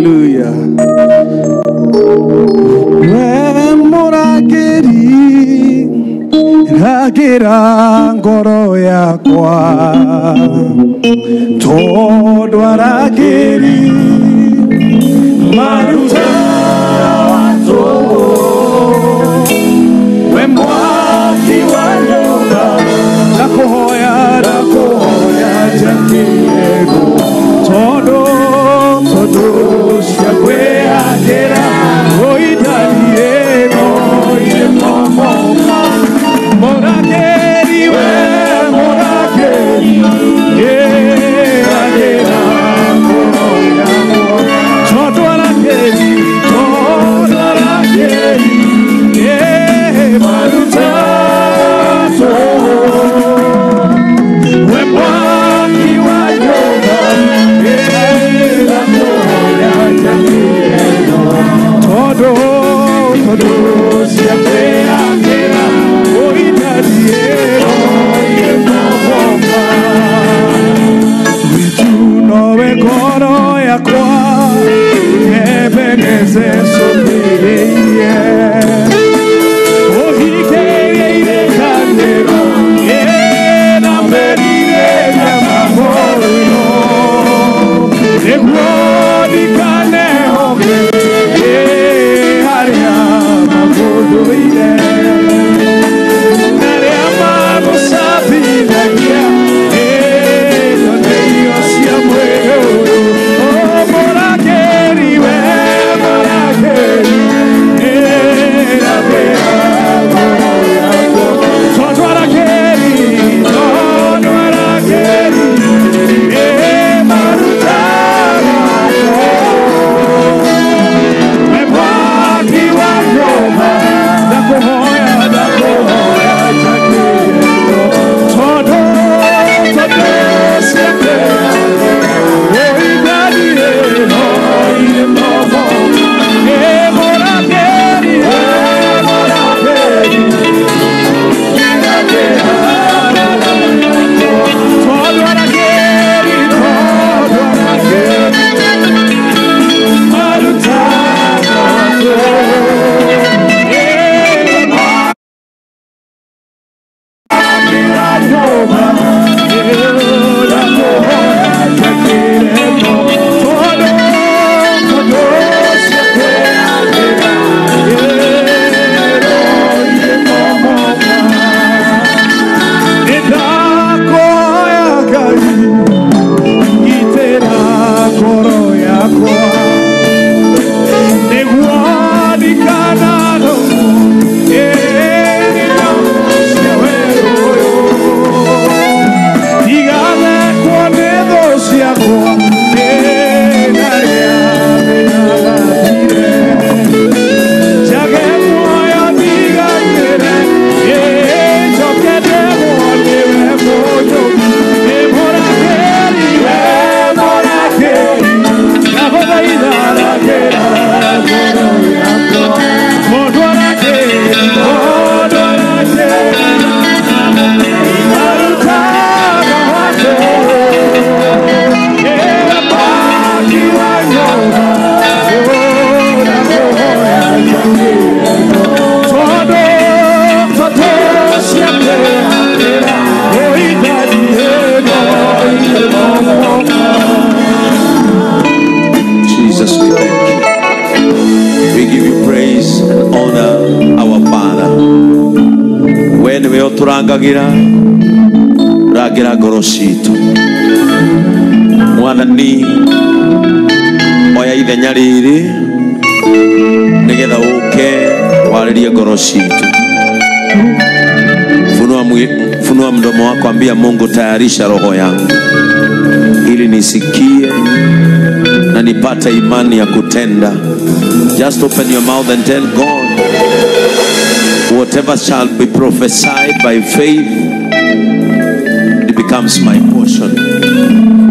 Hallelujah. Memora keri ragira ngoro yakwa todwara keri maruta wato wemwaki wanyonga nakuhoya nakuhoya jatiego ũtũrangagĩra ragira ngoro citũ mwathani oya ithenya rĩrĩ nĩgetha ũke warĩrie ngoro mwi- funua mdomo wako ambia mungu tayarisha roho yangu ili nisikie na nipate imani ya kutenda. Just open your mouth and tell god whatever shall be prophesied by faith it becomes my portion.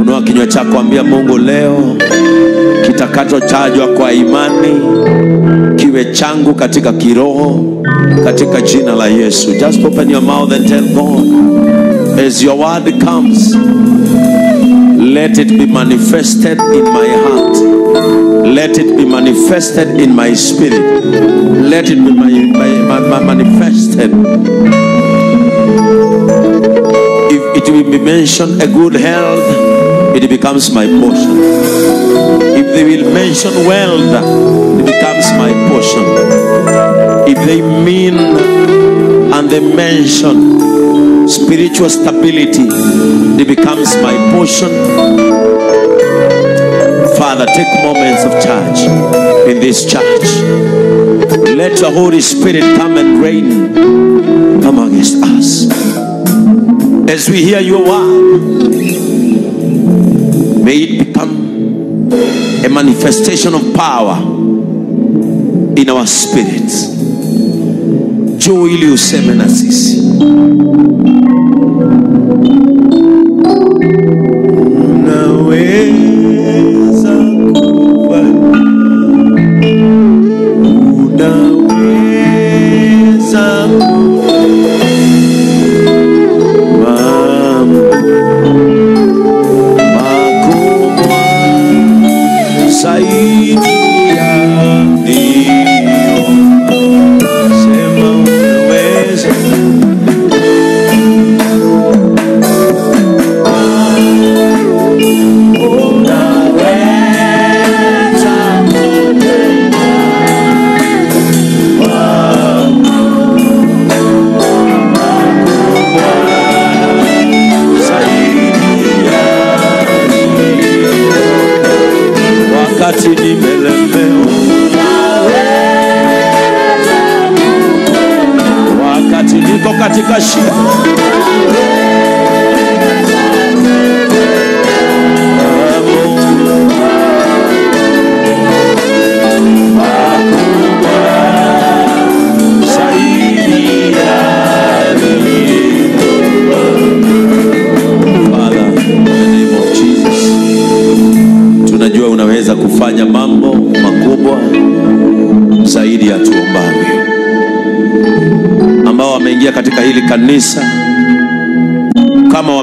Unua kinywa cha kuambia mungu leo kitakachotajwa kwa imani kiwe changu katika kiroho katika jina la yesu. Just open your mouth and tell god as your word comes let it be manifested in my heart let it be manifested in my spirit. Let it be my, my, my, manifested. If it will be mentioned a good health, it becomes my portion. If they will mention wealth, it becomes my portion. If they mean and they mention spiritual stability, it becomes my portion. Father, take moments of charge in this church. Let the Holy Spirit come and reign amongst us. As we hear your word, may it become a manifestation of power in our spirits. Njoo ili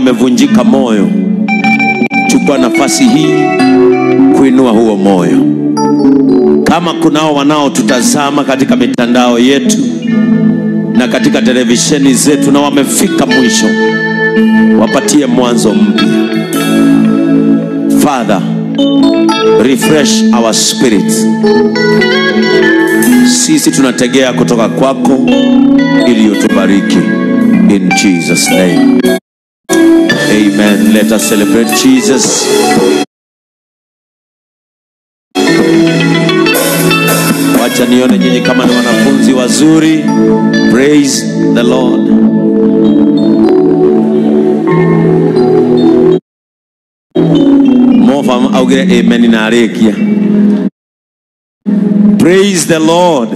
kama wamevunjika moyo, chukua nafasi hii kuinua huo moyo. Kama kunao wanaotutazama katika mitandao yetu na katika televisheni zetu na wamefika mwisho, wapatie mwanzo mpya. Father, refresh our spirit. Sisi tunategea kutoka kwako ili utubariki in Jesus name. Amen. Let us celebrate Jesus. Wacha nione nyinyi kama ni wanafunzi wazuri. Praise the Lord. Mofa augire amen na arĩkia. Praise the Lord.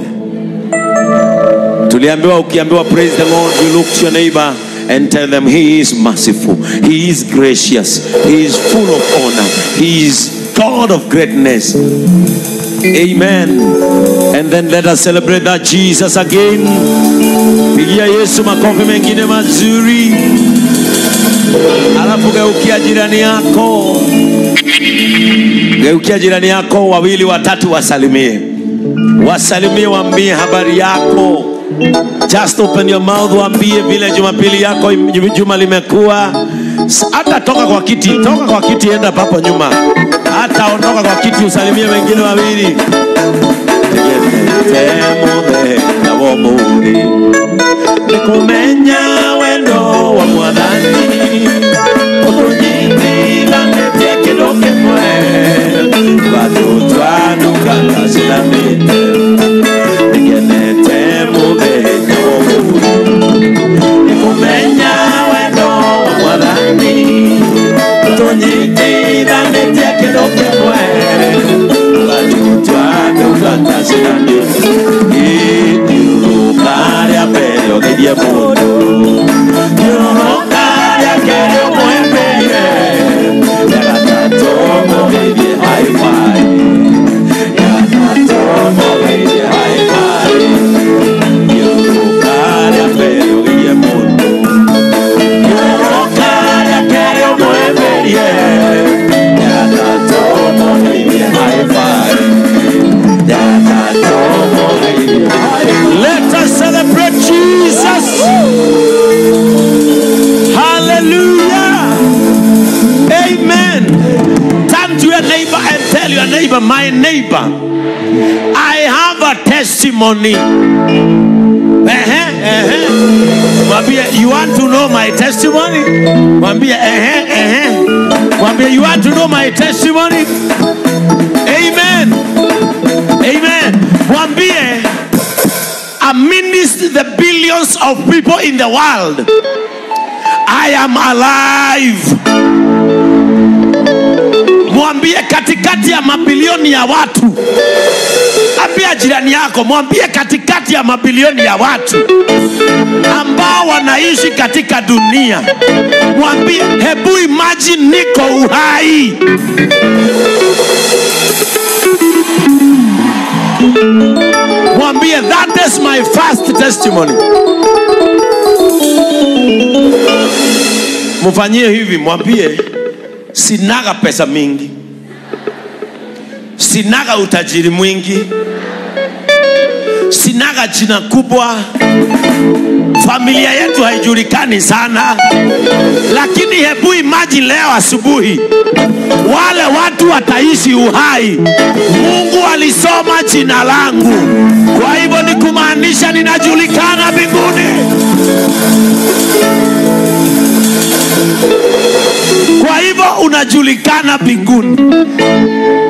Tuliambiwa ukiambiwa praise the Lord, you look to your neighbor and tell them he is merciful, he is gracious, he is full of honor, he is God of greatness. Amen. And then let us celebrate that Jesus again. Pigia Yesu makofi mengine mazuri. Alafu geukia jirani yako, geukia jirani yako, wawili watatu wasalimie, wasalimie, waambie habari yako. Just open your mouth, waambie vile Jumapili yako juma limekuwa. Hata toka kwa kiti, toka kwa kiti, enda papo nyuma, hata ondoka kwa kiti, usalimie wengine wawili. Na w'omuthi nikumenya wendo wa mwathani utunyitithanĩtie kĩndũ testimony. Ehe, ehe. Mwambie, you want to know my testimony? Mwambie, ehe, ehe. Mwambie, you want to know my testimony? Amen. Amen. Mwambie, amidst the billions of people in the world, I am alive. Mwambie katikati ya mabilioni ya watu, ambia jirani yako, mwambie katikati ya mabilioni ya watu ambao wanaishi katika dunia, mwambie, hebu imagine niko uhai. Mwambie, that is my first testimony. Mfanyie hivi, mwambie sinaga pesa mingi, sinaga utajiri mwingi, sinaga jina kubwa, familia yetu haijulikani sana, lakini hebu imagine leo asubuhi. Wale watu wataishi uhai. Mungu alisoma jina langu, kwa hivyo ni kumaanisha ninajulikana mbinguni. Kwa hivyo unajulikana binguni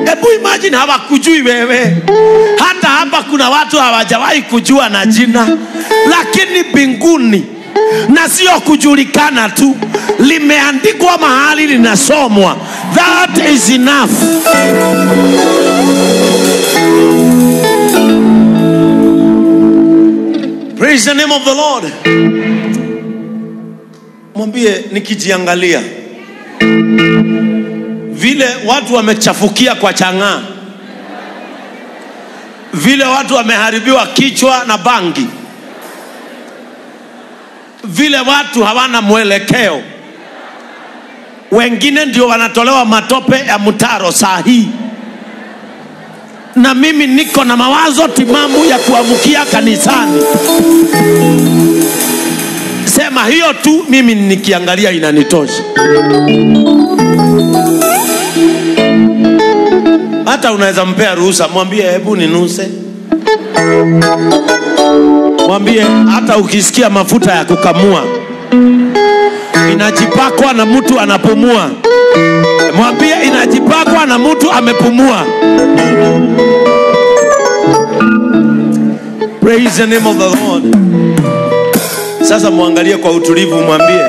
Hebu imajini hawakujui wewe. Hata hapa kuna watu hawajawahi kujua na jina, lakini binguni na sio kujulikana tu, limeandikwa mahali linasomwa. That is enough. Praise the name of the Lord. Mwambie nikijiangalia. Vile watu wamechafukia kwa chang'aa, vile watu wameharibiwa kichwa na bangi, vile watu hawana mwelekeo, wengine ndio wanatolewa matope ya mtaro saa hii, na mimi niko na mawazo timamu ya kuamkia kanisani. Sema hiyo tu, mimi nikiangalia inanitosha. Hata unaweza mpea ruhusa, mwambie hebu ninuse, mwambie hata ukisikia mafuta ya kukamua inajipakwa na mtu anapumua, mwambie inajipakwa na mtu amepumua. Praise the name of the Lord. Sasa mwangalie kwa utulivu, mwambie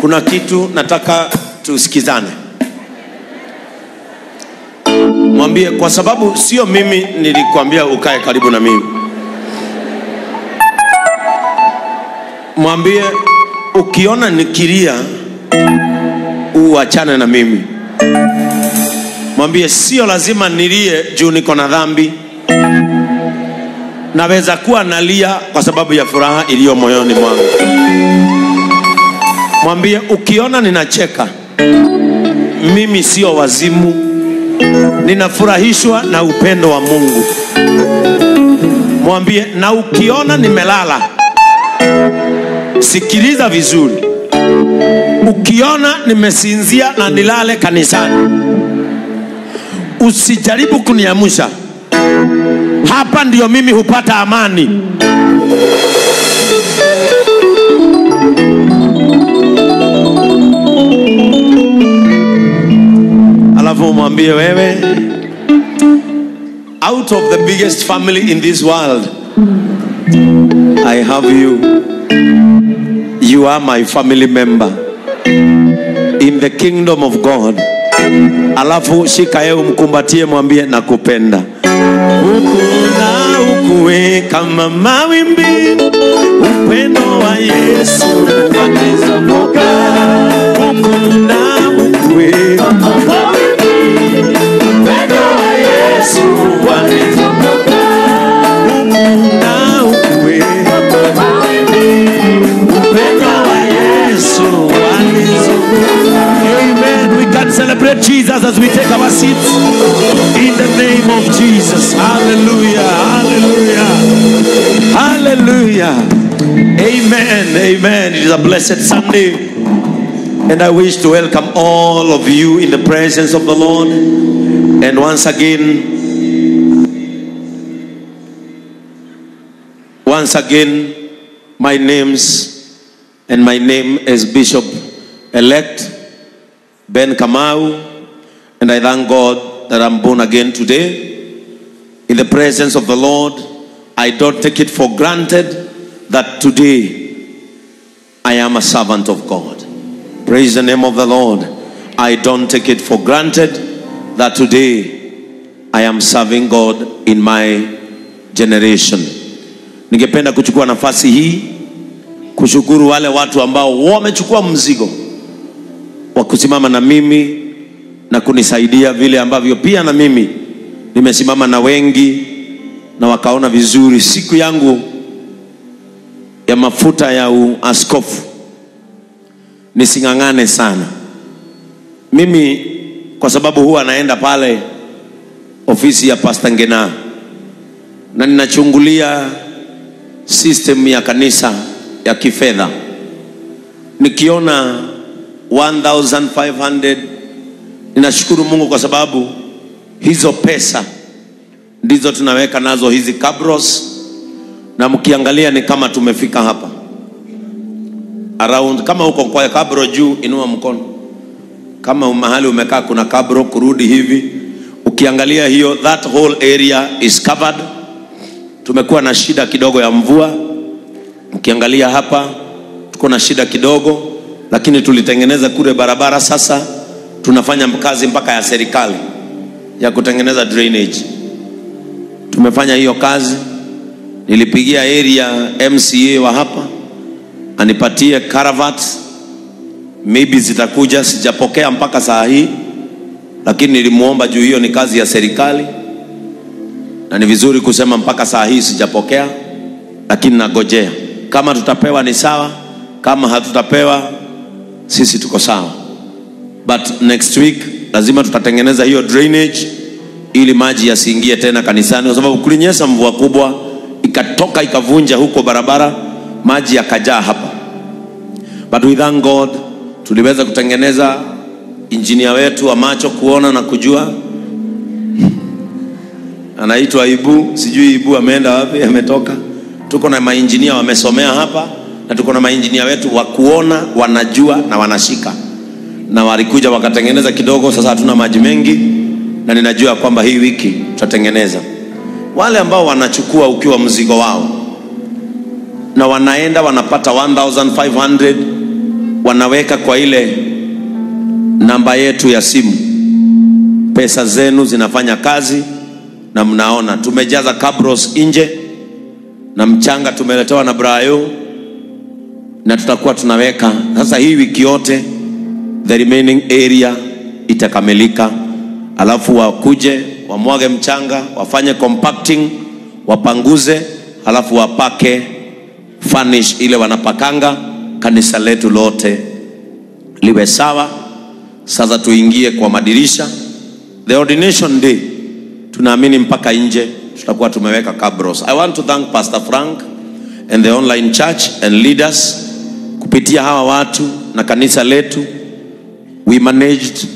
kuna kitu nataka tusikizane. Mwambie kwa sababu sio mimi nilikwambia ukae karibu na mimi. Mwambie ukiona nikilia uachane na mimi. Mwambie sio lazima nilie juu niko na dhambi naweza kuwa nalia kwa sababu ya furaha iliyo moyoni mwangu. Mwambie ukiona ninacheka, mimi sio wazimu, ninafurahishwa na upendo wa Mungu. Mwambie na ukiona nimelala, sikiliza vizuri, ukiona nimesinzia na nilale kanisani, usijaribu kuniamsha hapa ndiyo mimi hupata amani. Alafu mwambie wewe, out of the biggest family in this world, I have you. You are my family member in the kingdom of God. Alafu shika yeye umkumbatie, mwambie nakupenda huku na ukue kama upendo wa Yesu wakizamuka huku na ukue kama wa huku ukue kama wa. Amen. We can celebrate Jesus as we take a blessed Sunday. And I wish to welcome all of you in the presence of the Lord. And once again, once again, my name's and my name is Bishop elect Ben Kamau, and I thank God that I'm born again today in the presence of the Lord. I don't take it for granted that today I am a servant of God. Praise the name of the Lord. I don't take it for granted that today I am serving God in my generation. Ningependa kuchukua nafasi hii kushukuru wale watu ambao wamechukua mzigo wa kusimama na mimi na kunisaidia vile ambavyo pia na mimi nimesimama na wengi na wakaona vizuri siku yangu ya mafuta ya uaskofu nising'ang'ane sana. Mimi kwa sababu huwa naenda pale ofisi ya Pastor Ngena na ninachungulia system ya kanisa ya kifedha. Nikiona 1500 ninashukuru Mungu kwa sababu hizo pesa ndizo tunaweka nazo hizi kabros na mkiangalia ni kama tumefika hapa. Around kama uko kwa kabro juu inua mkono. Kama mahali umekaa kuna kabro kurudi hivi. Ukiangalia hiyo that whole area is covered. Tumekuwa na shida kidogo ya mvua. Mkiangalia hapa tuko na shida kidogo lakini tulitengeneza kule barabara sasa. Tunafanya kazi mpaka ya serikali ya kutengeneza drainage. Tumefanya hiyo kazi nilipigia area mca wa hapa anipatie caravat. Maybe zitakuja sijapokea mpaka saa hii lakini nilimwomba juu hiyo ni kazi ya serikali na ni vizuri kusema mpaka saa hii sijapokea lakini nagojea. Kama tutapewa ni sawa kama hatutapewa sisi tuko sawa. But next week lazima tutatengeneza hiyo drainage ili maji yasiingie tena kanisani kwa sababu kulinyesha mvua kubwa ikatoka ikavunja huko barabara maji yakajaa hapa. But we thank god tuliweza kutengeneza injinia wetu wa macho kuona na kujua. Anaitwa ibu sijui ibu ameenda wapi ametoka. Tuko na mainjinia wamesomea hapa na tuko na mainjinia wetu wa kuona wanajua na wanashika. Na walikuja wakatengeneza kidogo sasa hatuna maji mengi na ninajua kwamba hii wiki tutatengeneza wale ambao wanachukua ukiwa mzigo wao na wanaenda wanapata 1500 wanaweka kwa ile namba yetu ya simu. Pesa zenu zinafanya kazi na mnaona. Tumejaza kabros nje na mchanga tumeletewa na brayo na tutakuwa tunaweka. Sasa hii wiki yote the remaining area itakamilika. Alafu wakuje wamwage mchanga wafanye compacting wapanguze halafu wapake furnish ile wanapakanga kanisa letu lote liwe sawa. Sasa tuingie kwa madirisha. The ordination day tunaamini mpaka nje tutakuwa tumeweka kabros. I want to thank pastor frank and the online church and leaders kupitia hawa watu na kanisa letu. We managed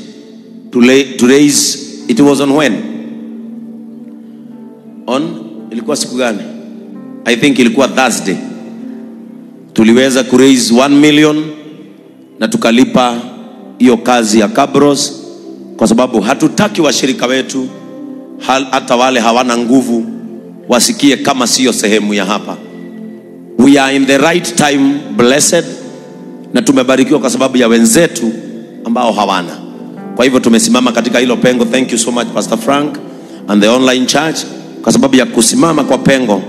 to, lay, to raise it was on when on ilikuwa siku gani? I think ilikuwa thursday. Tuliweza kuraise 1 million na tukalipa hiyo kazi ya cabros kwa sababu hatutaki washirika wetu hata wale hawana nguvu wasikie kama siyo sehemu ya hapa. We are in the right time blessed na tumebarikiwa kwa sababu ya wenzetu ambao hawana. Kwa hivyo tumesimama katika hilo pengo. Thank you so much pastor frank and the online church kwa sababu ya kusimama kwa pengo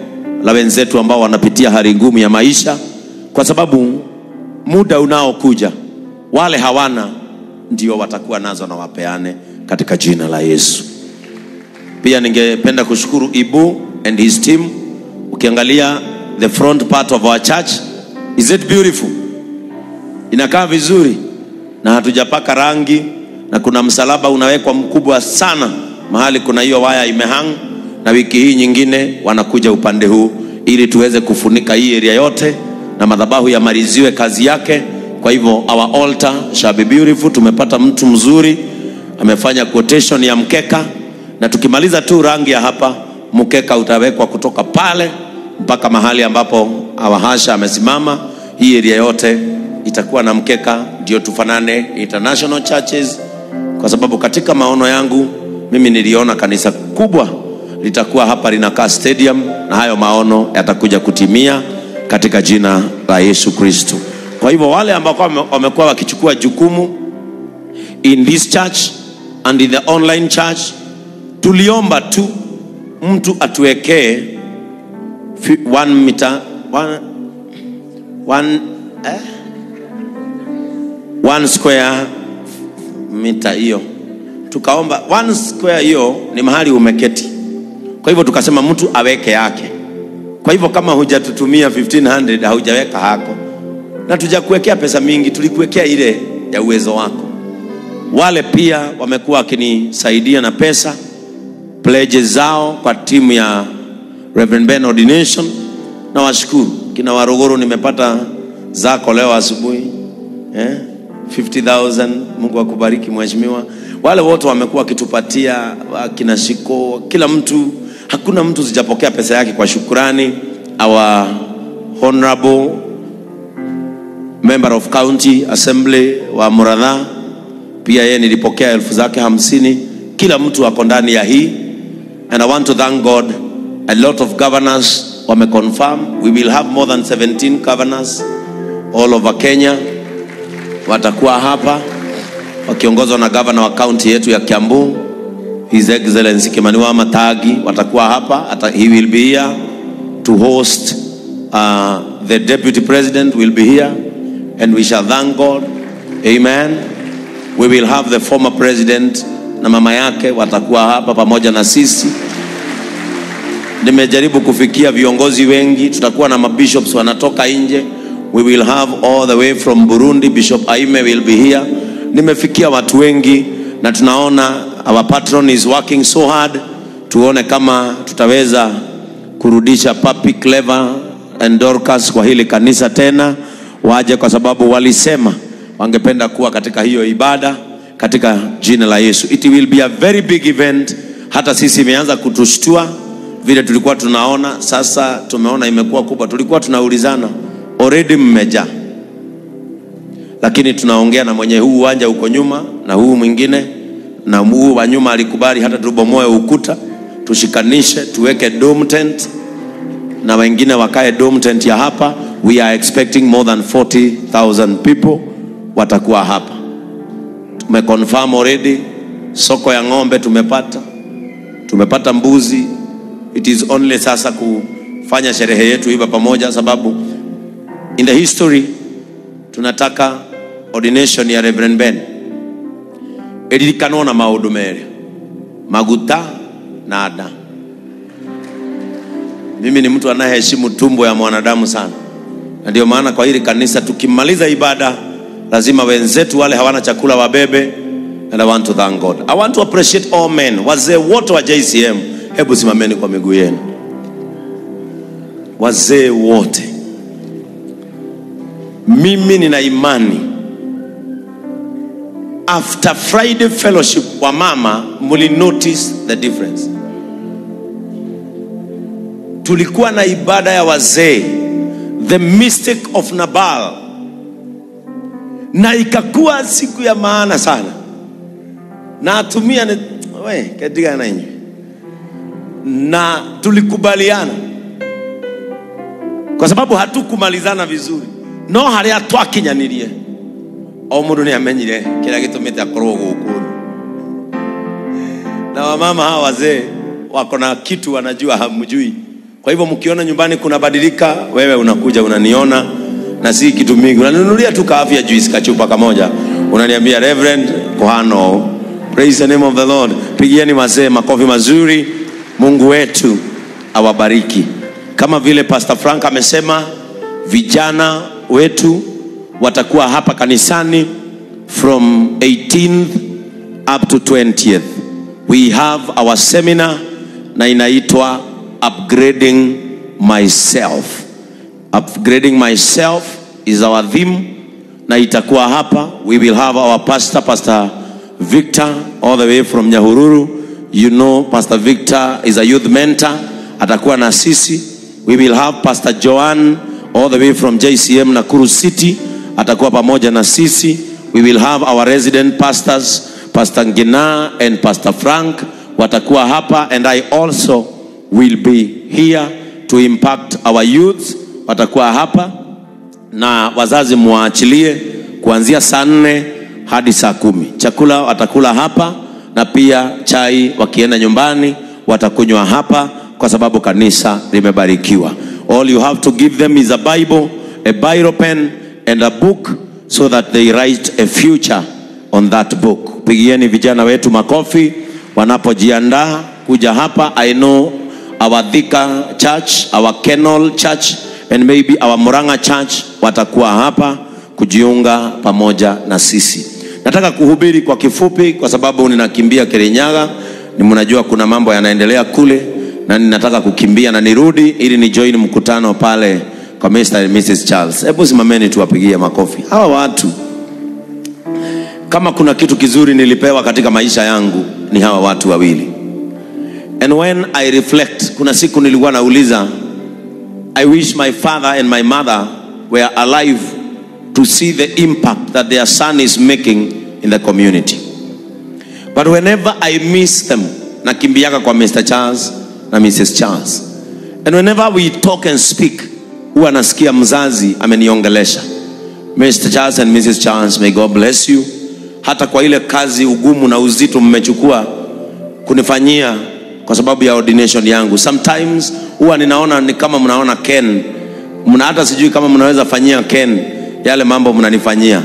la wenzetu ambao wanapitia hali ngumu ya maisha kwa sababu muda unaokuja wale hawana ndio watakuwa nazo na wapeane katika jina la yesu. Pia ningependa kushukuru ibu and his team. Ukiangalia the front part of our church is it beautiful? Inakaa vizuri na hatujapaka rangi na kuna msalaba unawekwa mkubwa sana mahali kuna hiyo waya imehang na wiki hii nyingine wanakuja upande huu ili tuweze kufunika hii area yote na madhabahu yamaliziwe kazi yake. Kwa hivyo our altar shall be beautiful. Tumepata mtu mzuri amefanya quotation ya mkeka, na tukimaliza tu rangi ya hapa, mkeka utawekwa kutoka pale mpaka mahali ambapo awahasha amesimama. Hii area yote itakuwa na mkeka, ndio tufanane international churches, kwa sababu katika maono yangu mimi niliona kanisa kubwa litakuwa hapa linakaa stadium, na hayo maono yatakuja kutimia katika jina la Yesu Kristo. Kwa hivyo wale ambao wame- wamekuwa wakichukua jukumu in this church and in the online church, tuliomba tu mtu atuwekee one meter, one, one, eh? one square mita hiyo tukaomba one square hiyo ni mahali umeketi kwa hivyo tukasema mtu aweke yake. Kwa hivyo kama hujatutumia 1500 haujaweka hako. Na tujakuwekea pesa mingi tulikuwekea ile ya uwezo wako. Wale pia wamekuwa wakinisaidia na pesa pledges zao kwa timu ya Reverend Ben Ordination na washukuru kina Warogoro nimepata zako leo asubuhi eh? 50000 Mungu akubariki mheshimiwa. Wale wote wamekuwa wakitupatia kina Shiko kila mtu hakuna mtu sijapokea pesa yake kwa shukurani our honorable member of county assembly wa Muradha pia yeye nilipokea elfu zake hamsini. Kila mtu ako ndani ya hii and I want to thank God a lot of governors wameconfirm. We will have more than 17 governors all over Kenya. Watakuwa hapa wakiongozwa na gavana wa kaunti yetu ya Kiambu His Excellency Kimaniwa Matagi watakuwa hapa. Ata, he will be here to host uh, the deputy president will be here. And we shall thank God. Amen. We will have the former president na mama yake watakuwa hapa pamoja na sisi. Nimejaribu kufikia viongozi wengi tutakuwa na mabishops wanatoka nje. We will have all the way from burundi. Bishop aime will be here. Nimefikia watu wengi na tunaona our patron is working so hard tuone kama tutaweza kurudisha papi clever and dorcas kwa hili kanisa tena waje kwa sababu walisema wangependa kuwa katika hiyo ibada katika jina la yesu. It will be a very big event. Hata sisi imeanza kutushtua vile tulikuwa tunaona. Sasa tumeona imekuwa kubwa. Tulikuwa tunaulizana already mmejaa. Lakini tunaongea na mwenye huu uwanja uko nyuma na huu mwingine na huu wa nyuma alikubali hata tubomoe ukuta tushikanishe tuweke dome tent na wengine wakae dome tent ya hapa. We are expecting more than 40000 people watakuwa hapa. Tumeconfirm already soko ya ng'ombe tumepata tumepata mbuzi. It is only sasa kufanya sherehe yetu iva pamoja sababu in the history tunataka ordination ya Reverend Ben ĩririkanwo na maũndũ merĩ. Maguta na ada mimi ni mtu anayeheshimu tumbo ya mwanadamu sana. Na ndio maana kwa hili kanisa tukimaliza ibada lazima wenzetu wale hawana chakula wabebe and I want to thank God. I want to appreciate all men wazee wote wa JCM hebu simameni kwa miguu yenu. Wazee wote. Mimi nina imani after friday fellowship wa mama muli notice the difference. Tulikuwa na ibada ya wazee the mystic of nabal. Na ikakuwa siku ya maana sana. Na atumia ni we katika nanyi na tulikubaliana. Kwa sababu hatukumalizana vizuri. No haria twakinyanirie o ni amenyire kiria gitumite akorwo guku na wamama hawa wazee wako na kitu wanajua hamjui. Kwa hivyo mkiona nyumbani kuna badilika wewe unakuja unaniona na si kitu mingi. Unanunulia tu kaafya juice kachupa kamoja. Unaniambia reverend kohano praise the name of the lord. Pigieni wazee makofi mazuri. Mungu wetu awabariki. Kama vile pastor frank amesema vijana wetu watakuwa hapa kanisani from 18th up to 20th we have our seminar na inaitwa upgrading myself. Upgrading myself is our theme na itakuwa hapa. We will have our pastor pastor Victor all the way from Nyahururu. You know Pastor Victor is a youth mentor, atakuwa na sisi. We will have Pastor Joan all the way from JCM Nakuru City, atakuwa pamoja na sisi. We will have our resident pastors, Pastor Ngina and Pastor Frank watakuwa hapa and I also will be here to impact our youth, watakuwa hapa na wazazi mwaachilie kuanzia saa nne hadi saa kumi. Chakula watakula hapa na pia chai wakienda nyumbani watakunywa hapa, kwa sababu kanisa limebarikiwa. All you have to give them is a Bible, a biro pen and a book so that they write a future on that book. Pigieni vijana wetu makofi wanapojiandaa kuja hapa. I know our Thika church, our Kenol church and maybe our Muranga church watakuwa hapa kujiunga pamoja na sisi. Nataka kuhubiri kwa kifupi kwa sababu ninakimbia Kirinyaga. Ni mnajua kuna mambo yanaendelea kule na ninataka kukimbia na nirudi ili ni join mkutano pale kwa Mr. and Mrs. Charles. Hebu simameni tuwapigie makofi. Hawa watu kama kuna kitu kizuri nilipewa katika maisha yangu ni hawa watu wawili. And when I reflect, kuna siku nilikuwa nauliza I wish my father and my mother were alive to see the impact that their son is making in the community. But whenever I miss them, nakimbiaga kwa Mr. Charles na Mrs. Charles. And whenever we talk and speak, huwa nasikia mzazi ameniongelesha. Mr. Charles and Mrs. Charles, may God bless you. Hata kwa ile kazi ugumu na uzito mmechukua kunifanyia kwa sababu ya ordination yangu. Sometimes huwa ninaona ni kama mnaona Ken, mna hata sijui kama mnaweza fanyia Ken yale mambo mnanifanyia.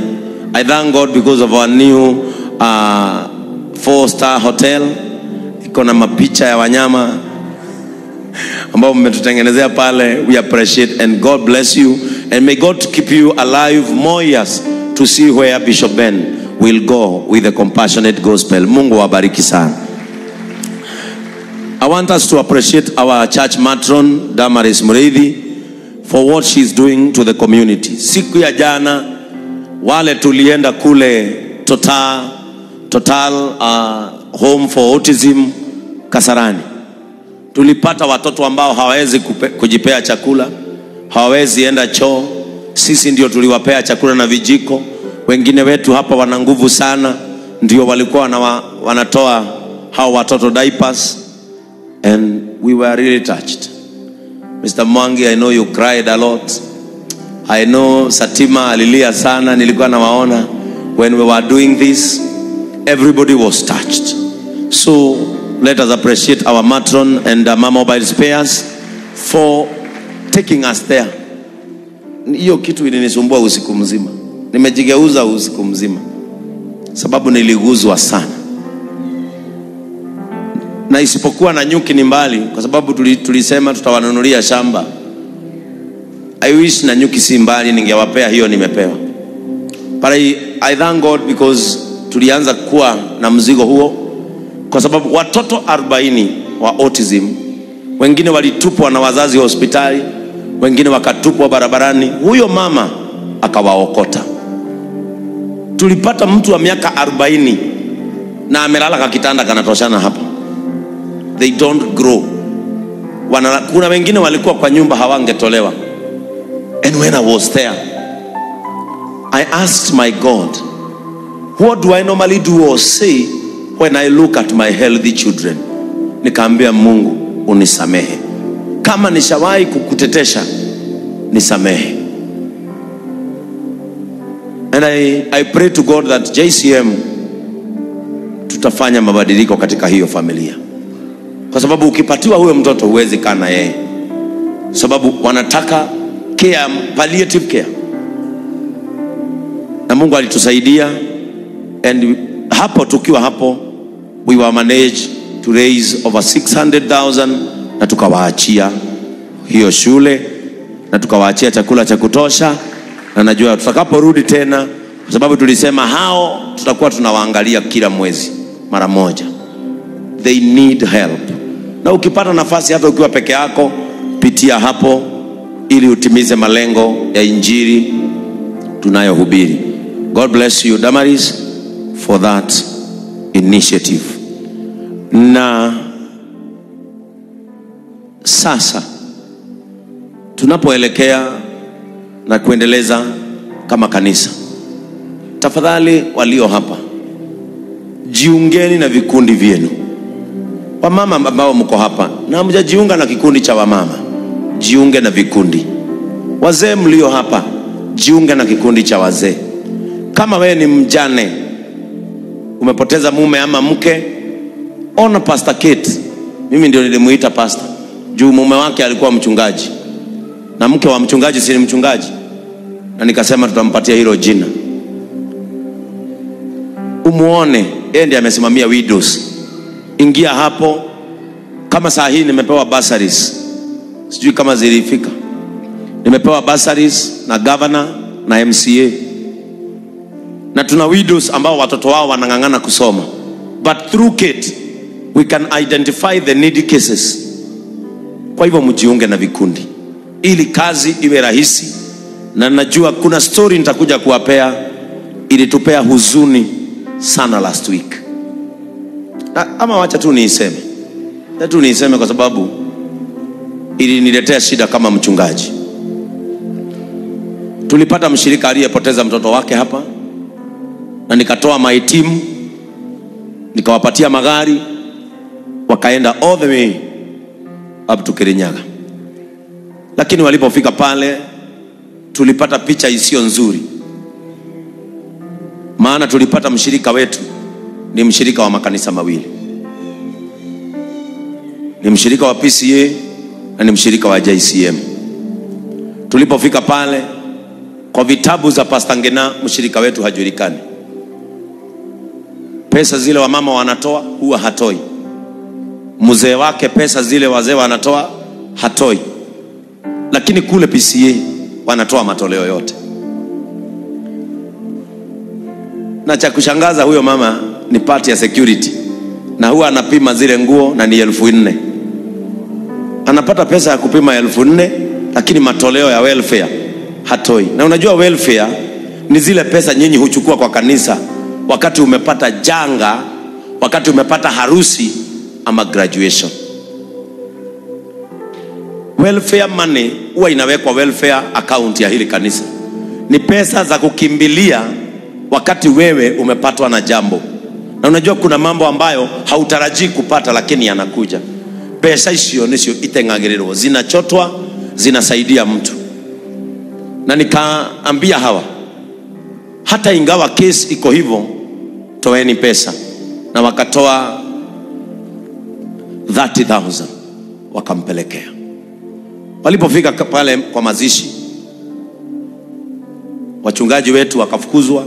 I thank God because of our new uh, four star hotel iko na mapicha ya wanyama ambao mmetutengenezea pale. We appreciate and God bless you and may God keep you alive more years to see where Bishop Ben will go with the compassionate gospel. Mungu awabariki sana. I want us to appreciate our church matron Damaris Mureithi for what she's doing to the community. Siku ya jana wale tulienda kule Total, Total uh, Home for Autism Kasarani, tulipata watoto ambao hawawezi kujipea chakula, hawawezi enda choo. Sisi ndio tuliwapea chakula na vijiko. Wengine wetu hapa wana nguvu sana, ndio walikuwa wanawa, wanatoa hao watoto diapers and we were really touched. Mr. Mwangi, I know you cried a lot. I know Satima alilia sana, nilikuwa nawaona when we were doing this. Everybody was touched. So let us appreciate our matron and uh, Mama Mobile Spares for taking us there. Hiyo kitu ilinisumbua usiku mzima, nimejigeuza usiku mzima sababu niliguzwa sana na isipokuwa na nyuki ni mbali, kwa sababu tuli- tulisema tutawanunulia shamba. I wish na nyuki si mbali, ningewapea hiyo nimepewa. But I, I thank God because tulianza kuwa na mzigo huo, kwa sababu watoto 40 wa autism, wengine walitupwa na wazazi wa hospitali, wengine wakatupwa barabarani, huyo mama akawaokota. Tulipata mtu wa miaka 40 na amelala kwa kitanda kanatoshana hapa. They don't grow. Wana, kuna wengine walikuwa kwa nyumba hawangetolewa. And when i was there i asked my god what do i normally do or say when i look at my healthy children nikaambia mungu unisamehe. Kama nishawahi kukutetesha nisamehe. And I, I pray to god that jcm tutafanya mabadiliko katika hiyo familia. Kwa sababu ukipatiwa huyo mtoto huwezi kaa na yeye, sababu wanataka care, palliative care, na Mungu alitusaidia and hapo, tukiwa hapo we were managed to raise over 600,000 na tukawaachia hiyo shule na tukawaachia chakula cha kutosha, na najua tutakaporudi tena, kwa sababu tulisema hao tutakuwa tunawaangalia kila mwezi mara moja they need help. Na ukipata nafasi, hata ukiwa peke yako, pitia hapo ili utimize malengo ya injili tunayohubiri. God bless you Damaris for that initiative na sasa tunapoelekea na kuendeleza kama kanisa tafadhali walio hapa jiungeni na vikundi vyenu. Wamama ambao mko hapa na mjajiunga na kikundi cha wamama jiunge na vikundi. Wazee mlio hapa jiunge na kikundi cha wazee. Kama wewe ni mjane umepoteza mume ama mke ona pastor Kate. Mimi ndio nilimuita pastor. Juu mume wake alikuwa mchungaji. Na mke wa mchungaji si mchungaji. Na nikasema tutampatia hilo jina. Umuone yeye ndiye amesimamia widows. Ingia hapo. Kama saa hii nimepewa bursaries. Sijui kama zilifika. Nimepewa bursaries na governor na mca na tuna widows ambao watoto wao wanang'ang'ana kusoma. But through Kate we can identify the needy cases. Kwa hivyo mjiunge na vikundi. Ili kazi iwe rahisi na najua kuna story nitakuja kuwapea. Ilitupea huzuni sana last week. Na, ama wacha tu niiseme. Wacha tu niiseme kwa sababu iliniletea shida kama mchungaji. Tulipata mshirika aliyepoteza mtoto wake hapa na nikatoa mahitimu nikawapatia magari wakaenda all the way up to Kirinyaga. Lakini walipofika pale tulipata picha isiyo nzuri. Maana tulipata mshirika wetu ni mshirika wa makanisa mawili. Ni mshirika wa PCA na ni mshirika wa JCM tulipofika pale kwa vitabu za Pastor Ngena mshirika wetu hajulikani. Pesa zile wamama wanatoa huwa hatoi mzee wake pesa zile wazee wanatoa hatoi. Lakini kule PCA wanatoa matoleo yote. Na cha kushangaza huyo mama ni pati ya security. Na huwa anapima zile nguo na ni elfu nne. Anapata pesa ya kupima elfu nne lakini matoleo ya welfare hatoi. Na unajua welfare ni zile pesa nyinyi huchukua kwa kanisa. Wakati umepata janga wakati umepata harusi ama graduation. Welfare money huwa inawekwa welfare account ya hili kanisa. Ni pesa za kukimbilia wakati wewe umepatwa na jambo. Na unajua kuna mambo ambayo hautarajii kupata lakini yanakuja. Pesa icio nicio iteng'agĩrĩrwo zinachotwa zinasaidia mtu. Na nikaambia hawa hata ingawa kesi iko hivyo toeni pesa. Na wakatoa 30000 wakampelekea. Walipofika pale kwa mazishi wachungaji wetu wakafukuzwa.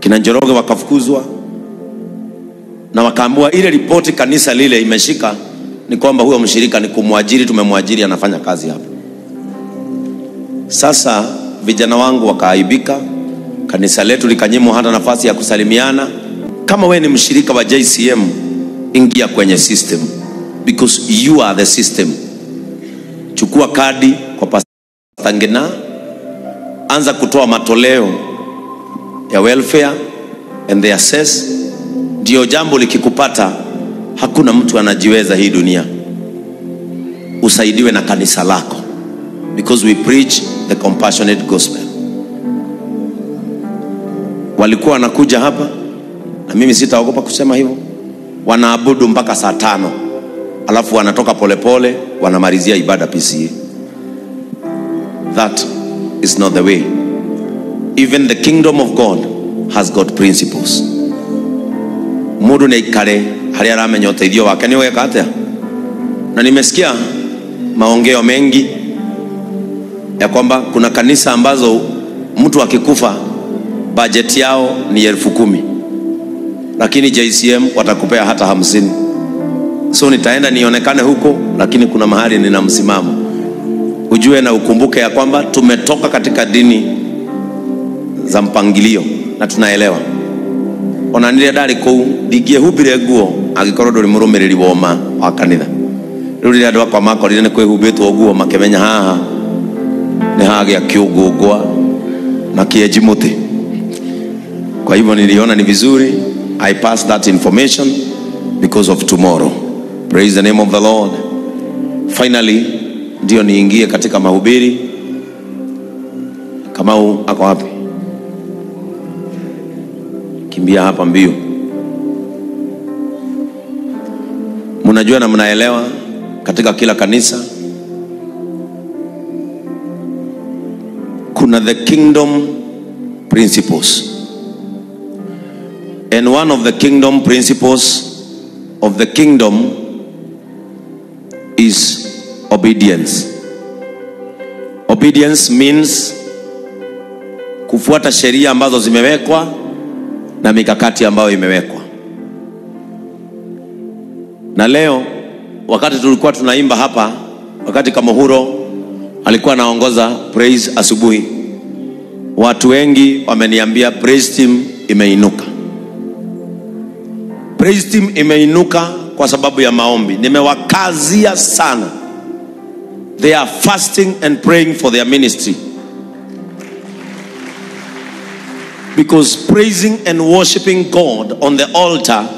Kina Njoroge wakafukuzwa na wakaambiwa ile ripoti kanisa lile imeshika ni kwamba huyo mshirika ni kumwajiri, tumemwajiri anafanya kazi hapa. Sasa vijana wangu wakaaibika, kanisa letu likanyimwa hata nafasi ya kusalimiana. Kama we ni mshirika wa JCM, ingia kwenye system because you are the system. Chukua kadi kwa Pastor Ngina, anza kutoa matoleo ya welfare and the assess. Ndio jambo likikupata, hakuna mtu anajiweza hii dunia. Usaidiwe na kanisa lako because we preach the compassionate gospel. Walikuwa wanakuja hapa na mimi sitaogopa kusema hivyo, wanaabudu mpaka saa tano alafu wanatoka polepole wanamalizia ibada PCA. That is not the way. Even the kingdom of God has got principles. Mundu nĩ aikare aramenya uteithio wake ũgeka atĩa na nimesikia maongeo mengi ya kwamba kuna kanisa ambazo mtu akikufa bajeti yao ni elfu kumi. Lakini JCM watakupea hata hamsini. So nitaenda nionekane huko lakini kuna mahali nina msimamo. Ujue na ukumbuke ya kwamba tumetoka katika dini za mpangilio na tunaelewa. Ona nä ndarä kå u ndingĩehumbire nguo angĩkorwo ndũrĩ mũrũmĩrĩri wa ũma wa kanitha rĩu rĩrĩa andũ akwa makorire nĩ kwĩhumbĩtwo nguo makĩmenya haha nĩ hagĩa kĩũngũngwa Makiejimuthi. Kwa hivyo niliona ni vizuri I pass that information because of tomorrow. Praise the name of the Lord. Finally ndio niingie katika mahubiri. Kamau ako wapi? Kimbia hapa mbio. Mnajua na mnaelewa katika kila kanisa kuna the kingdom principles and one of the kingdom principles of the kingdom is obedience. Obedience means kufuata sheria ambazo zimewekwa na mikakati ambayo imewekwa. Na leo wakati tulikuwa tunaimba hapa wakati Kamuhuro alikuwa anaongoza praise asubuhi watu wengi wameniambia praise team imeinuka praise team imeinuka kwa sababu ya maombi. Nimewakazia sana. They are fasting and praying for their ministry. Because praising and worshiping god on the altar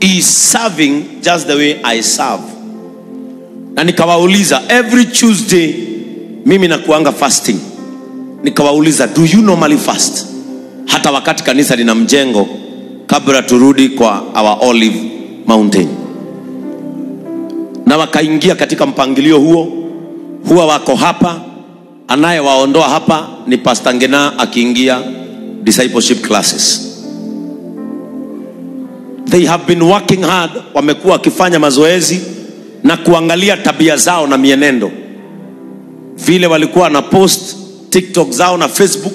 is serving just the way i serve. Na nikawauliza every tuesday mimi nakuanga fasting. Nikawauliza do you normally fast? Hata wakati kanisa lina mjengo kabla turudi kwa our olive mountain. Na wakaingia katika mpangilio huo huwa wako hapa anayewaondoa hapa ni pastor ngena akiingia discipleship classes. They have been working hard wamekuwa wakifanya mazoezi na kuangalia tabia zao na mienendo. Vile walikuwa na post tiktok zao na facebook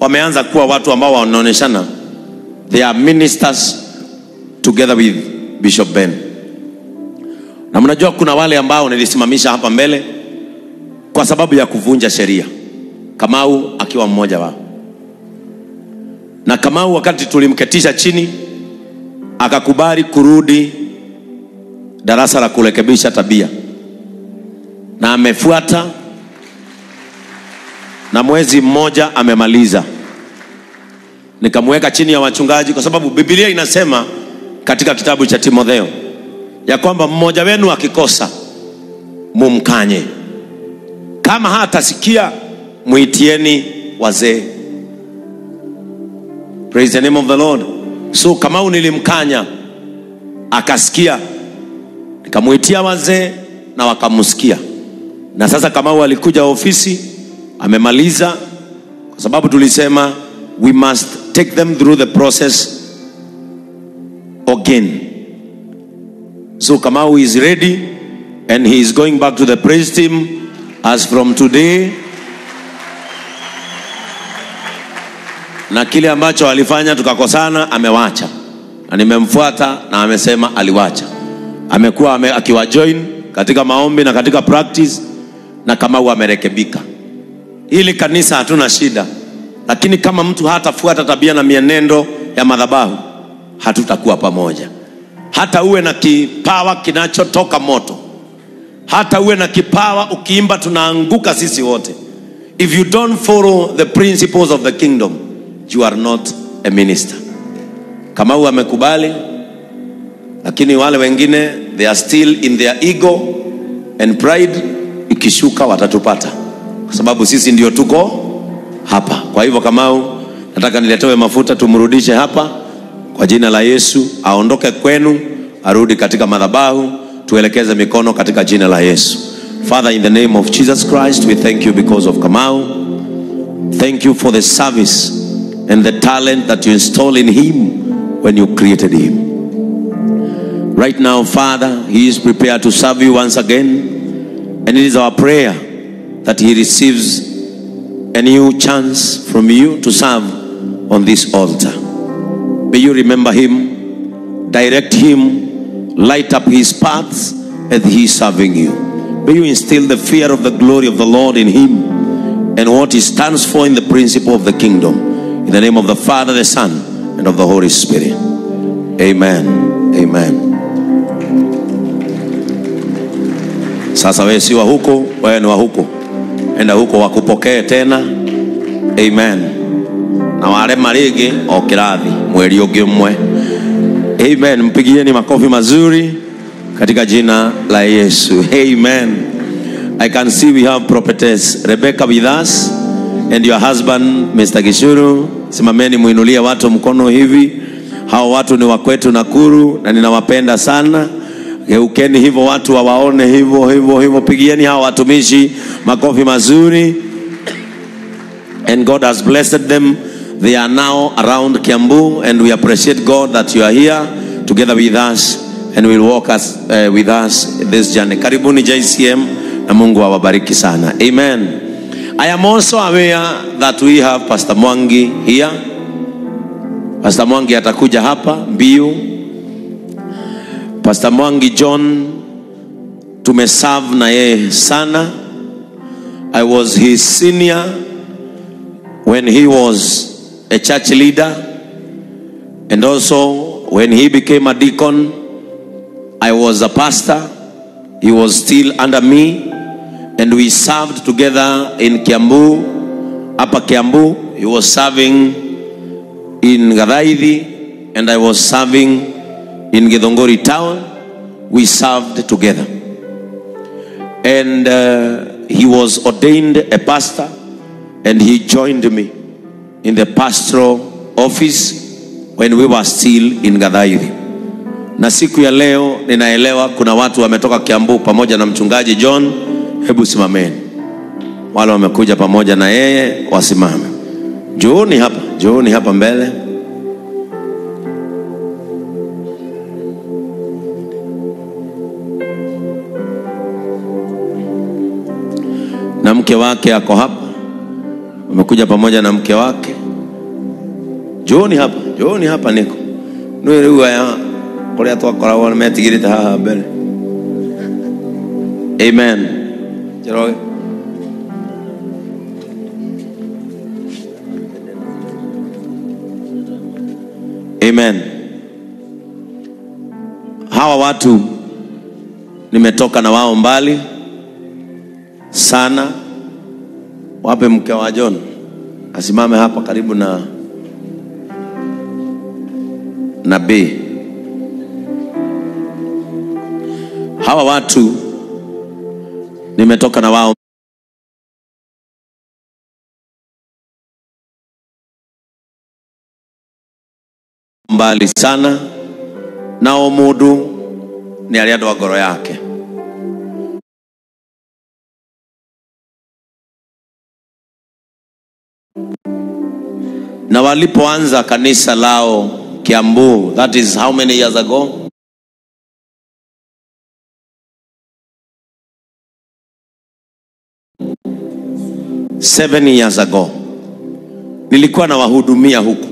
wameanza kuwa watu ambao wanaonyeshana they are ministers together with bishop ben. Na mnajua kuna wale ambao nilisimamisha hapa mbele kwa sababu ya kuvunja sheria. Kamau akiwa mmoja wao. Na kamau wakati tulimketisha chini akakubali kurudi darasa la kurekebisha tabia. Na amefuata na mwezi mmoja amemaliza nikamweka chini ya wachungaji kwa sababu biblia inasema katika kitabu cha timotheo ya kwamba mmoja wenu akikosa mumkanye. Kama hatasikia mwitieni wazee. Praise the name of the lord. So kamau nilimkanya akasikia nikamwitia wazee na wakamsikia. Na sasa kamau alikuja ofisi amemaliza kwa sababu tulisema we must take them through the process again. So kamau is ready and he is going back to the praise team as from today. Na kile ambacho alifanya tukakosana amewacha. Na nimemfuata na amesema aliwacha. Amekuwa ame, akiwa join katika maombi na katika practice na kamau amerekebika. Ili kanisa hatuna shida lakini kama mtu hatafuata tabia na mienendo ya madhabahu hatutakuwa pamoja. Hata uwe na kipawa kinachotoka moto hata uwe na kipawa ukiimba tunaanguka sisi wote. If you don't follow the principles of the kingdom you are not a minister. Kama kamau amekubali lakini wale wengine they are still in their ego and pride ikishuka watatupata. Kwa sababu sisi ndio tuko hapa. Kwa hivyo kamau nataka niletewe mafuta tumrudishe hapa. Kwa jina la yesu aondoke kwenu arudi katika madhabahu tuelekeze mikono katika jina la yesu. Father in the name of jesus christ we thank you because of kamau. Thank you for the service and the talent that you installed in him when you created him. Right now father he is prepared to serve you once again and it is our prayer that he receives a new chance from you to serve on this altar. May you remember him, direct him, light up his paths as he is serving you. May you instill the fear of the glory of the Lord in him and what he stands for in the principle of the kingdom. In the name of the Father, the Son, and of the Holy Spirit. Amen. Amen. Sasa wewe si wa huko, wewe ni wa huko. Enda huko wakupokee tena. Amen. Na wale marigi o kĩrathi mweri ungi mwe. Amen. Mpigieni makofi mazuri katika jina la yesu. Amen. I can see we have prophetess rebecca with us and your husband mr gishuru. Simameni mwinulie watu mkono hivi. Hao watu ni wakwetu nakuru na ninawapenda sana geukeni hivyo watu wawaone hivyo hivyo hivyo pigieni hawa watumishi makofi mazuri and God has blessed them. They are now around Kiambu, and we appreciate God that you are here together with us and will walk us uh, with us this journey. Karibuni JCM na Mungu awabariki sana. Amen. I am also aware that we have Pastor Mwangi here. Pastor Mwangi atakuja hapa mbiu. Pastor Mwangi John tumeserve na yeye sana. I was his senior when he was a church leader. And also when he became a deacon i was a pastor. He was still under me. And we served together in kiambu upper kiambu. He was serving in gadaidi and i was serving in gedongori town we served together and uh, he was ordained a pastor and he joined me in the pastoral office when we were still in Gadhairi. Na siku ya leo ninaelewa kuna watu wametoka Kiambu pamoja na mchungaji John. Hebu simameni, wale wamekuja pamoja na yeye wasimame. Jooni hapa, jooni hapa mbele. Na mke wake ako hapa. Amekuja pamoja na mke wake. Njooni hapa, njooni hapa niko. Nä rä aya kå rä a twakoragwo nä metigä rä te haha mbere amen. Njoroge. amen. Hawa watu nimetoka na wao mbali sana. Wape mke wa John asimame hapa karibu na na B. Hawa watu nimetoka na wao. Mbali sana, nao mudu ni aliadwa goro yake na walipoanza kanisa lao Kiambu, that is how many years ago? Seven years ago nilikuwa nawahudumia huku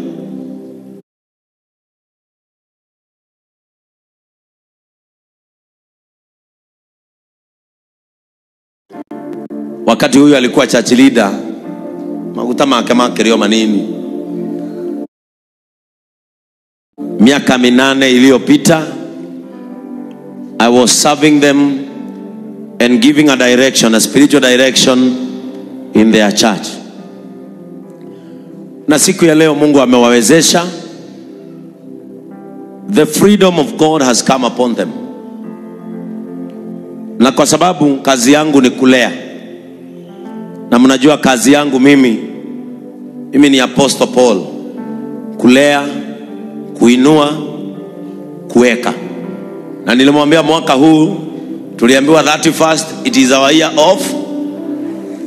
wakati huyu alikuwa church leader, maguta make makerio manini. Miaka minane iliyopita i was serving them and giving a direction a spiritual direction in their church. Na siku ya leo mungu amewawezesha. The freedom of god has come upon them. Na kwa sababu kazi yangu ni kulea. Na mnajua kazi yangu mimi mimi ni apostle paul. Kulea kuinua kuweka. Na nilimwambia mwaka huu tuliambiwa 31st it is our year of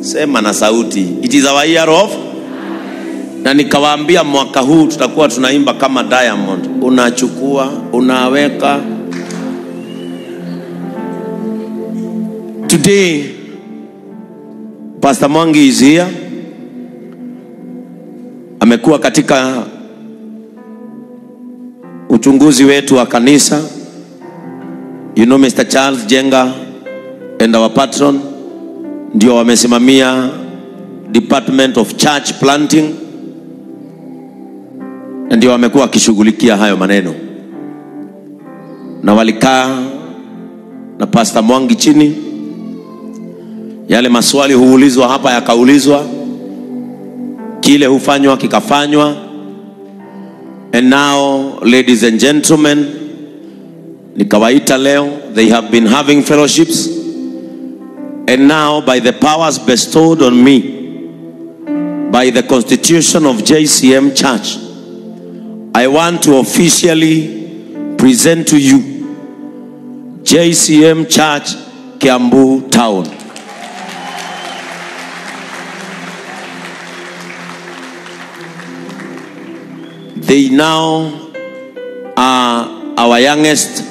sema na sauti it is our year of na nikawaambia mwaka huu tutakuwa tunaimba kama diamond. Unachukua unaweka. Today pastor mwangi is here amekuwa katika uchunguzi wetu wa kanisa. You know Mr. Charles Jenga and our patron ndio wamesimamia department of church planting na ndio wamekuwa wakishughulikia hayo maneno. Na walikaa na Pastor Mwangi chini. Yale maswali huulizwa hapa yakaulizwa kile hufanywa kikafanywa. And now ladies and gentlemen, nikawaita leo, they have been having fellowships and now by the powers bestowed on me by the constitution of JCM Church, I want to officially present to you JCM Church Kiambu Town. They now are our youngest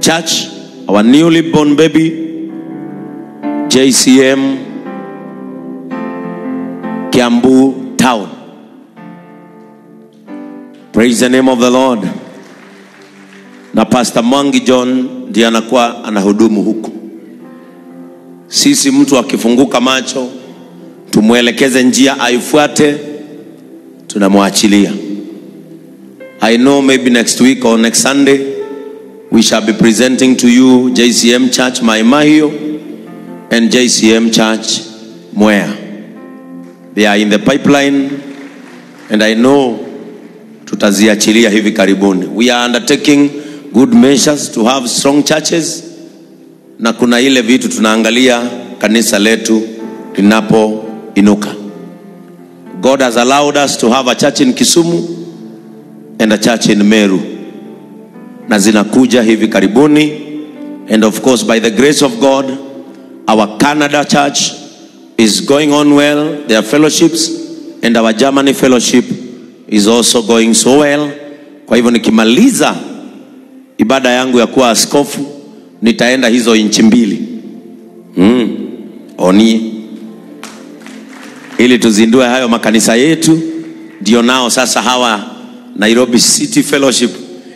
church, our newly born baby, JCM Kiambu Town. Praise the name of the Lord. Na Pastor Mwangi John ndiye anakuwa anahudumu huku. Sisi mtu akifunguka macho tumwelekeze njia aifuate, tunamwachilia. I know maybe next week or next Sunday we shall be presenting to you JCM Church Maimahio and JCM Church Mwea. They are in the pipeline and I know tutaziachilia hivi karibuni. We are undertaking good measures to have strong churches na kuna ile vitu tunaangalia kanisa letu linapoinuka. God has allowed us to have a church in Kisumu and a church in Meru. Na zinakuja hivi karibuni and of course by the grace of God our Canada church is going on well. Their fellowships and our Germany fellowship is also going so well. Kwa hivyo nikimaliza ibada yangu ya kuwa askofu nitaenda hizo nchi mbili. Mm. oni. Ili tuzindue hayo makanisa yetu ndio nao sasa hawa Nairobi City Fellowship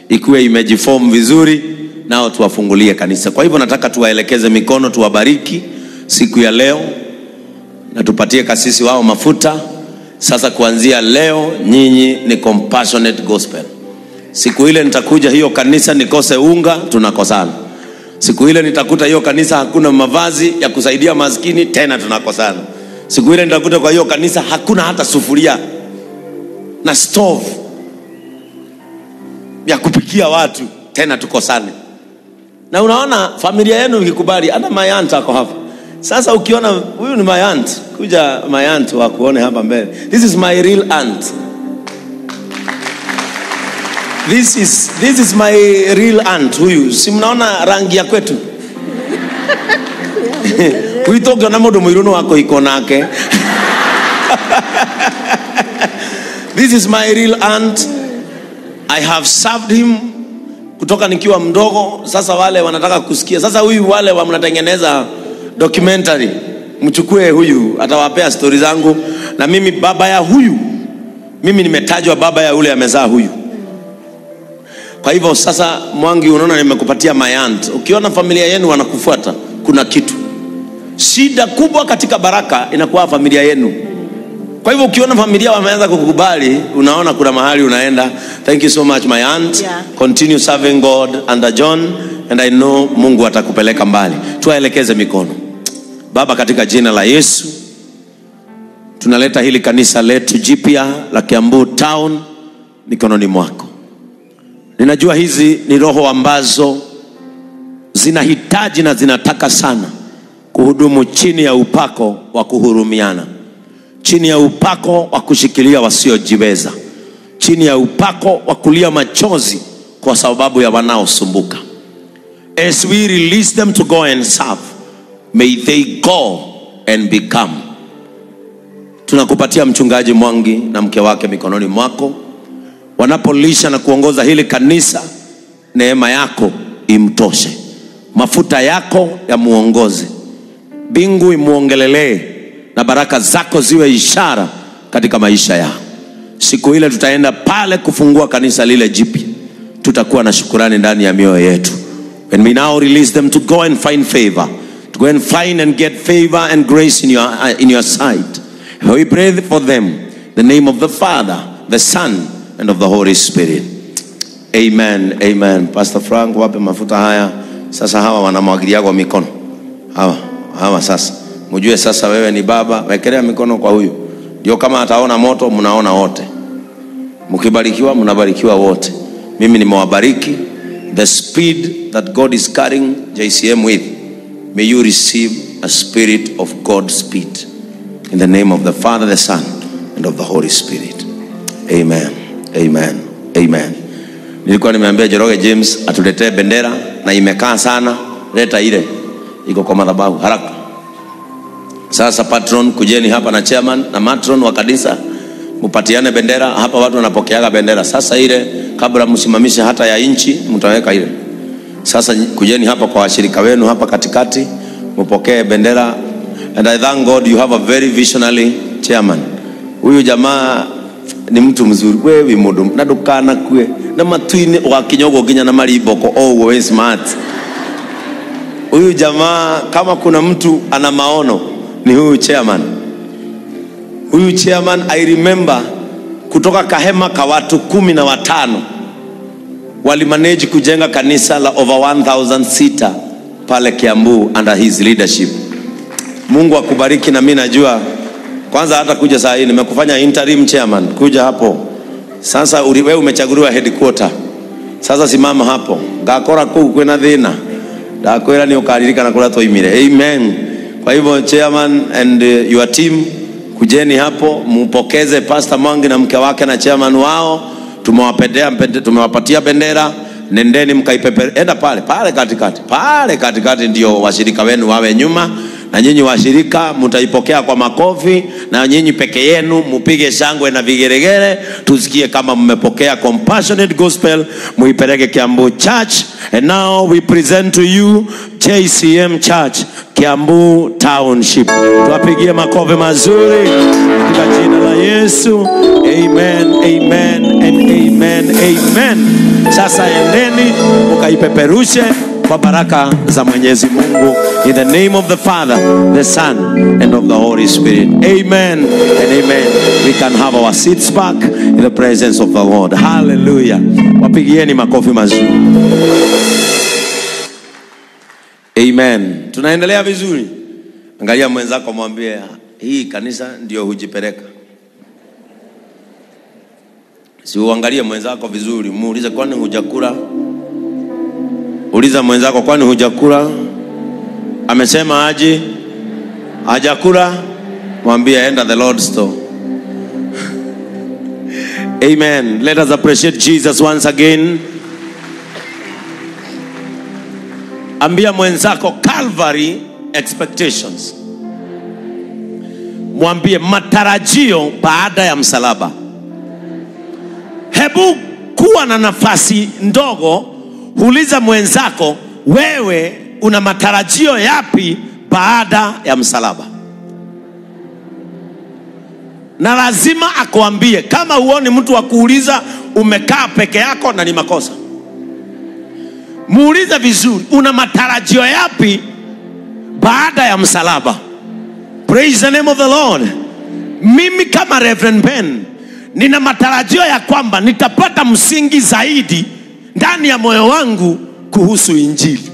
ikiwa imejiform vizuri nao tuwafungulie kanisa. Kwa hivyo nataka tuwaelekeze mikono tuwabariki siku ya leo. Na tupatie kasisi wao mafuta. Sasa kuanzia leo nyinyi ni compassionate gospel. Siku ile nitakuja hiyo kanisa nikose unga tunakosana. Siku ile nitakuta hiyo kanisa hakuna mavazi ya kusaidia maskini tena tunakosana. Siku ile nitakuta kwa hiyo kanisa hakuna hata sufuria na stove ya kupikia watu. Tena tukosane. Na unaona familia yenu ikikubali hata mayant ako hapa. Sasa ukiona huyu ni mayant kuja mayant wakuone hapa mbele. This is my real aunt. This is, this is my real aunt huyu. Si mnaona rangi ya kwetu? Gwitå na må ndå må irå nä wako iko nake. This is my real aunt i have served him kutoka nikiwa mdogo. Sasa wale wanataka kusikia. Sasa huyu wale wa mnatengeneza documentary mchukue huyu atawapea stori zangu. Na mimi baba ya huyu mimi nimetajwa baba ya ule amezaa huyu. Kwa hivyo sasa mwangi unaona nimekupatia mayant ukiona familia yenu wanakufuata kuna kitu. Shida kubwa katika baraka inakuwa familia yenu kwa hivyo ukiona familia wameanza kukubali unaona kuna mahali unaenda. Thank you so much my aunt. Yeah. continue serving god under john and i know mungu atakupeleka mbali. Tuwaelekeze mikono. Baba katika jina la yesu tunaleta hili kanisa letu jipya la kiambu town mikononi mwako. Ninajua hizi ni roho ambazo zinahitaji na zinataka sana kuhudumu chini ya upako wa kuhurumiana chini ya upako wa kushikilia wasiojiweza. Chini ya upako wa kulia machozi kwa sababu ya wanaosumbuka. As we release them to go and serve may they go and become. Tunakupatia mchungaji mwangi na mke wake mikononi mwako. Wanapolisha na kuongoza hili kanisa neema yako imtoshe. Mafuta yako yamuongoze. Mbingu imwongelelee na baraka zako ziwe ishara katika maisha yao siku ile tutaenda pale kufungua kanisa lile jipya. Tutakuwa na shukurani ndani ya mioyo yetu. When we now release them to go and find favor to go and find and get favor and grace in your, in your sight. We pray for them the name of the father the son and of the holy spirit. Amen amen. Pastor frank wape mafuta haya. Sasa hawa wanamwagilia kwa mikono. Hawa hawa sasa mjue sasa wewe ni baba wekelea mikono kwa huyu. Ndio kama ataona moto mnaona wote. Mkibarikiwa mnabarikiwa wote. Mimi nimewabariki. The speed that god is carrying jcm with may you receive a spirit of god speed. In the name of the father the son and of the holy spirit. Amen. Amen. Amen. Nilikuwa nimeambia jeroge james atuletee bendera na imekaa sana. Leta ile. Iko kwa madhabahu. Haraka sasa patron kujeni hapa na chairman na matron wa kanisa. Mpatiane bendera. Hapa watu wanapokeaga bendera. Sasa ile kabla msimamishe hata ya inchi, mtaweka ile. Sasa kujeni hapa kwa washirika wenu hapa katikati. Mpokee bendera. And i thank god you have a very visionary chairman. Huyu jamaa ni mtu mzuri. Wewe mundu na ndukana kue na matuini wakinyogo nginya na mariboko. Oh we smart. Huyu jamaa kama kuna mtu ana maono ni huyu chairman. Huyu chairman i remember kutoka kahema ka watu kumi na watano walimanage kujenga kanisa la over 1000 sita pale kiambu under his leadership. Mungu akubariki na mimi najua kwanza hata kuja saa hii nimekufanya interim chairman kuja hapo. Sasa wewe umechaguliwa headquarter. Sasa simama hapo. Ngakora kuu kwina dhina ndakwira ni ukaririkana kuria twaimire amen kwa hivyo chairman and uh, your team kujeni hapo mupokeze pastor mwangi na mke wake na chairman wao. Tumewapatia bendera. Nendeni mkaipepe enda pale pale katikati pale katikati ndio washirika wenu wawe nyuma na nyinyi washirika mtaipokea kwa makofi. Na nyinyi peke yenu mupige shangwe na vigeregere. Tusikie kama mmepokea compassionate gospel. Muipeleke kiambu church. And now we present to you jcm church kiambu township. Tuwapigie makofi mazuri. Katika jina la yesu. Amen amen and amen amen. Sasa endeni mukaipeperushe kwa baraka za mwenyezi mungu. In the name of the father the son and of the holy spirit. Amen and amen. We can have our seats back in the presence of the lord. Hallelujah. Wapigieni makofi mazuri. Amen. Tunaendelea vizuri. Angalia mwenzako mwambie hii kanisa ndio hujipeleka. Siuangalie mwenzako vizuri muulize kwani hujakula uliza mwenzako kwani hujakula? Amesema aji hajakula. Mwambie enda the Lord's store. Amen. Let us appreciate jesus once again. Ambia mwenzako calvary expectations. Mwambie matarajio baada ya msalaba. Hebu kuwa na nafasi ndogo uliza mwenzako wewe una matarajio yapi baada ya msalaba? Na lazima akuambie kama huoni mtu wa kuuliza umekaa peke yako na ni makosa. Muulize vizuri una matarajio yapi baada ya msalaba? Praise the name of the lord. Mimi kama reverend ben nina matarajio ya kwamba nitapata msingi zaidi ndani ya moyo wangu kuhusu injili.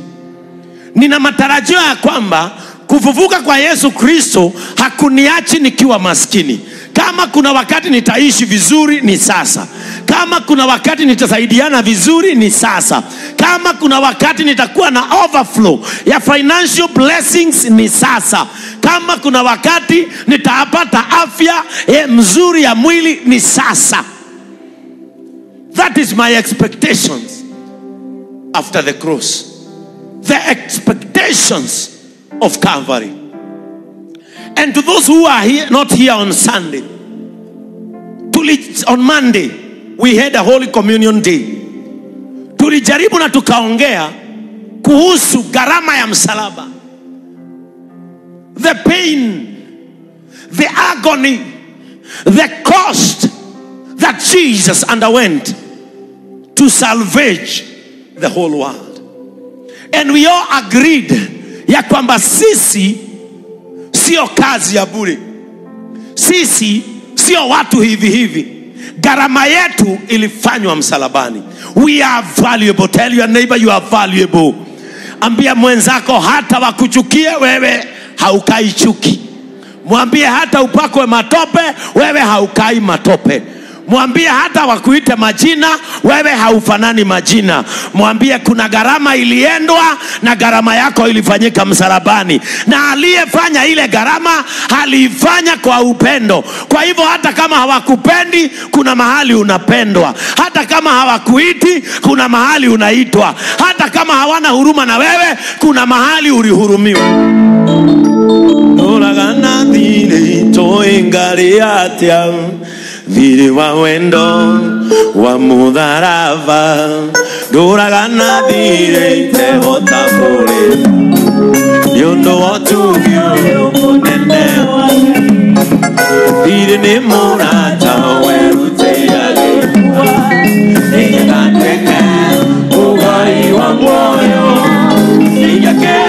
Nina matarajio ya kwamba kufufuka kwa yesu kristo hakuniachi nikiwa maskini. Kama kuna wakati nitaishi vizuri ni sasa. Kama kuna wakati nitasaidiana vizuri ni sasa. Kama kuna wakati nitakuwa na overflow ya financial blessings ni sasa. Kama kuna wakati nitapata afya eh, mzuri ya mwili ni sasa that is my expectations. After the cross the expectations of calvary. And to those who are here not here on sunday on monday we had a holy communion day. Tulijaribu na tukaongea kuhusu gharama ya msalaba. The pain the agony the cost that jesus underwent to salvage the whole world. And we all agreed ya kwamba sisi sio kazi ya bure. Sisi sio watu hivi hivi. Gharama yetu ilifanywa msalabani. We are valuable. Tell your neighbor you are valuable. Ambia mwenzako hata wakuchukie wewe haukai chuki mwambie hata upakwe matope wewe haukai matope mwambie hata wakuite majina wewe haufanani majina. Mwambie kuna gharama iliendwa na gharama yako ilifanyika msalabani. Na aliyefanya ile gharama aliifanya kwa upendo. Kwa hivyo hata kama hawakupendi kuna mahali unapendwa. Hata kama hawakuiti kuna mahali unaitwa. Hata kama hawana huruma na wewe kuna mahali ulihurumiwa. Nuragana thirĩ tũĩ atĩa Viri wa wendo, wawendo wamudarava Duragana dire ite bota mure Yondo watugyo munene wake Dire ni murata werute yale Nikateke ugai wa moyo. Nikake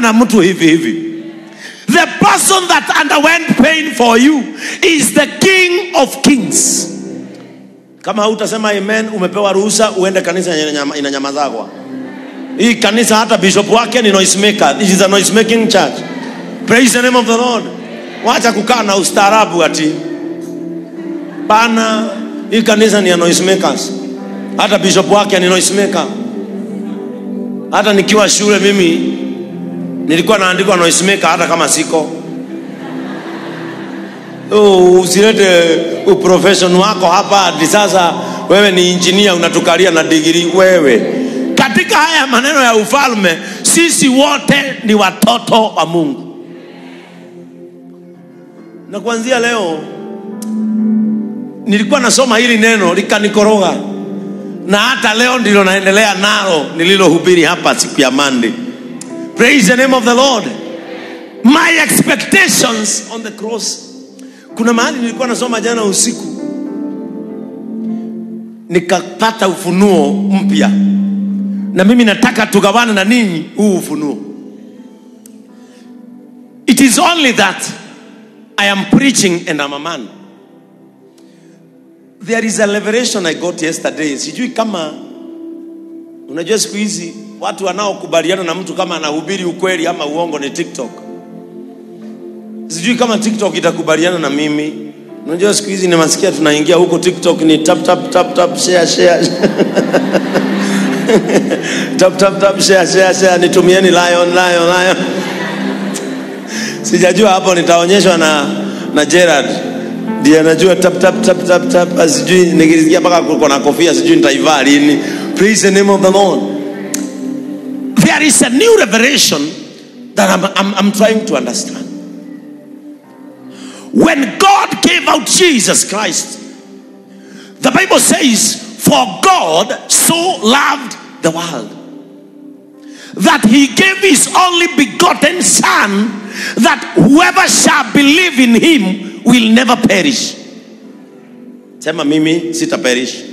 na mtu hivi hivi. The person that underwent pain for you is the king of kings. Kama hautasema amen umepewa ruhusa uende kanisa ina nyama- inanyamazagwa hii kanisa hata bishop wake ni noisemaker this is a noisemaking church. Praise the name of the lord. Wacha kukaa na ustaarabu ati pana hii kanisa ni ya noisemakers hata bishop wake ni noisemaker hata nikiwa shule mimi nilikuwa naandikwa noisemaker hata kama siko. Oh, usilete uprofession wako hapa hadi sasa wewe ni injinia unatukalia na digiri wewe. Katika haya maneno ya ufalme sisi wote ni watoto wa mungu. Na kuanzia leo nilikuwa nasoma hili neno likanikoroga na hata leo ndilo naendelea nalo nililohubiri hapa siku ya mande praise the name of the lord. My expectations on the cross. Kuna mahali nilikuwa nasoma jana usiku. Nikapata ufunuo mpya. Na mimi nataka tugawane na ninyi huu ufunuo. It is only that i am preaching and I'm a man. There is a revelation i got yesterday. Sijui kama unajua siku hizi watu wanaokubaliana na mtu kama anahubiri ukweli ama uongo ni tiktok. Sijui kama tiktok itakubaliana na mimi. Unajua siku hizi nimasikia tunaingia huko tiktok ni tap tap tap tap share share. Tap tap tap share share share. Nitumieni lion lion lion. Sijajua hapo nitaonyeshwa na na Gerard. Ndiye anajua tap tap tap tap tap. Sijui nikisikia mpaka kuko na kofia sijui nitaivaa lini. Praise the name of the lord there is a new revelation that I'm, I'm, I'm trying to understand when God gave out Jesus Christ, the Bible says, For God so loved the world that he gave his only begotten Son, that whoever shall believe in him will never perish. Sema mimi sita perish.